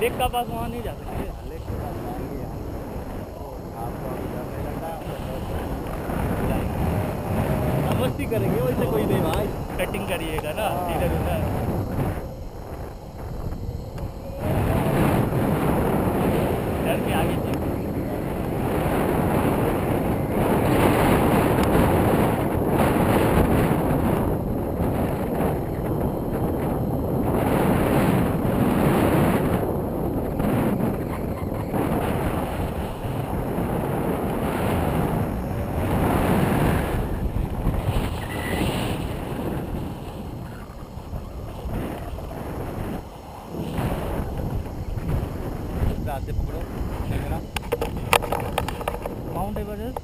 Lake का पास वहाँ नहीं जा सकते। लेक के पास जाएँगे तो आपको डर नहीं लग मस्ती करेंगे वैसे कोई नहीं भाई। कटिंग करिएगा ना। इधर उधर डर के आगे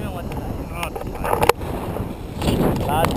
पानी में मत लास्ट